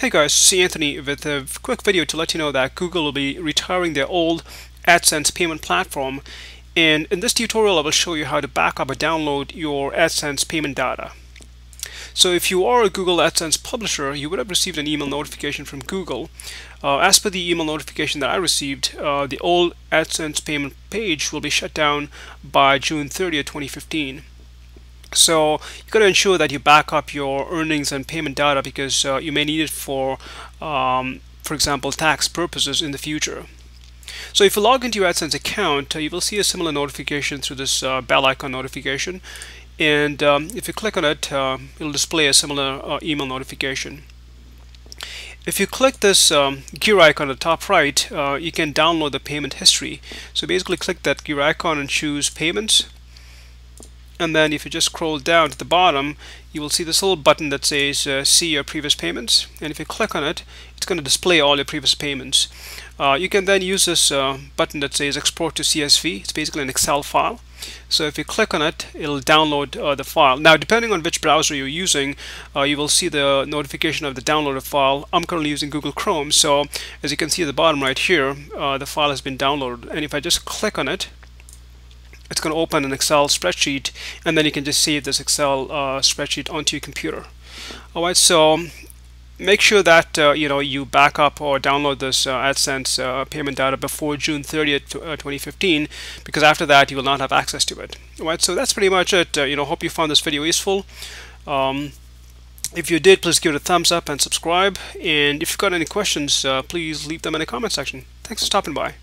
Hey guys, see Anthony with a quick video to let you know that Google will be retiring their old AdSense payment platform and in this tutorial I will show you how to back up or download your AdSense payment data. So if you are a Google AdSense publisher, you would have received an email notification from Google. Uh, as per the email notification that I received, uh, the old AdSense payment page will be shut down by June 30th, 2015. So you got to ensure that you back up your earnings and payment data because uh, you may need it for, um, for example, tax purposes in the future. So if you log into your AdSense account, uh, you will see a similar notification through this uh, bell icon notification. And um, if you click on it, uh, it'll display a similar uh, email notification. If you click this um, gear icon at the top right, uh, you can download the payment history. So basically click that gear icon and choose payments and then if you just scroll down to the bottom you will see this little button that says uh, see your previous payments. And if you click on it it's going to display all your previous payments. Uh, you can then use this uh, button that says export to CSV it's basically an Excel file. So if you click on it it'll download uh, the file. Now depending on which browser you're using uh, you will see the notification of the downloaded file. I'm currently using Google Chrome. So as you can see at the bottom right here uh, the file has been downloaded. And if I just click on it it's going to open an Excel spreadsheet and then you can just save this Excel uh, spreadsheet onto your computer. Alright so make sure that uh, you know you back up or download this uh, AdSense uh, payment data before June 30th 2015 uh, because after that you will not have access to it. Alright so that's pretty much it. Uh, you know hope you found this video useful. Um, if you did please give it a thumbs up and subscribe. And if you've got any questions please leave them in the comment section. Thanks for stopping by